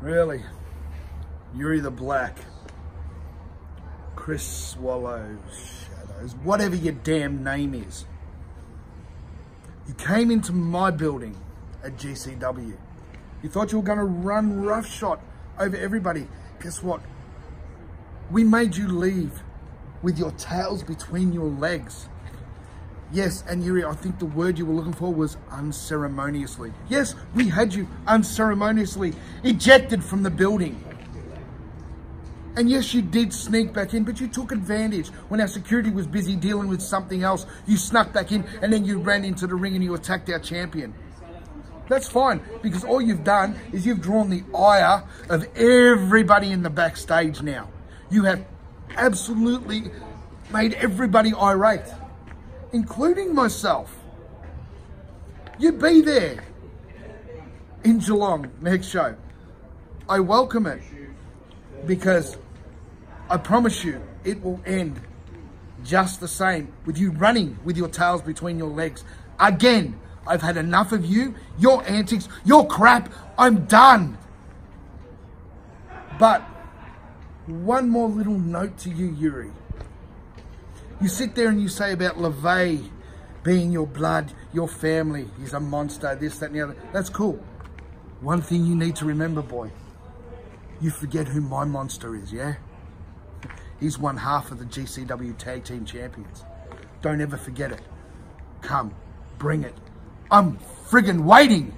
Really? Yuri the Black. Chris Swallows, Shadows, whatever your damn name is. You came into my building at GCW. You thought you were going to run roughshod over everybody. Guess what? We made you leave with your tails between your legs. Yes, and Yuri, I think the word you were looking for was unceremoniously. Yes, we had you unceremoniously ejected from the building. And yes, you did sneak back in, but you took advantage. When our security was busy dealing with something else, you snuck back in and then you ran into the ring and you attacked our champion. That's fine, because all you've done is you've drawn the ire of everybody in the backstage now. You have absolutely made everybody irate including myself. You be there in Geelong next show. I welcome it because I promise you it will end just the same with you running with your tails between your legs. Again, I've had enough of you, your antics, your crap. I'm done. But one more little note to you, Yuri. You sit there and you say about LeVay being your blood, your family, he's a monster, this, that, and the other. That's cool. One thing you need to remember, boy, you forget who my monster is, yeah? He's one half of the GCW Tag Team Champions. Don't ever forget it. Come, bring it. I'm friggin' waiting.